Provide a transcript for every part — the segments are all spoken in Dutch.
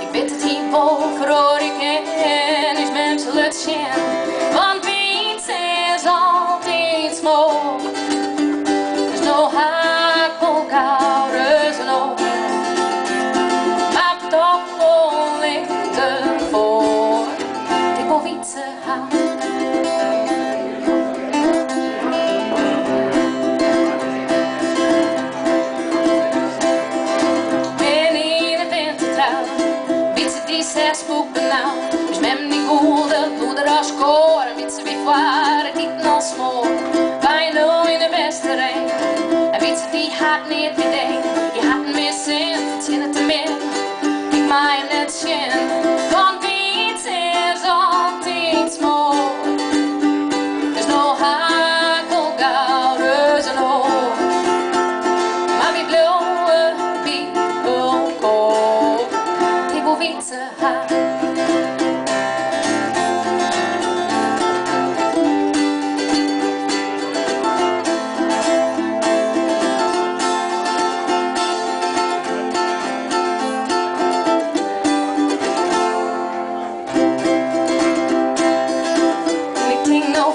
Ik weet het hier vol voor ik ken, is menselijk witse wie waar het niet nog smoor. Wij nou in de beste rijn, en witse die had niet idee. Je had meer zin, zin het min. Ik mij net zien, want witse is altijd smoor. There's no hakel, gouders en hoor. Maar wie blowen, wie wil koop. Ik wil witte haar.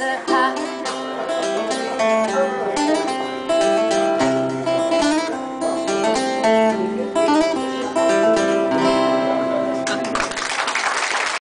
answer.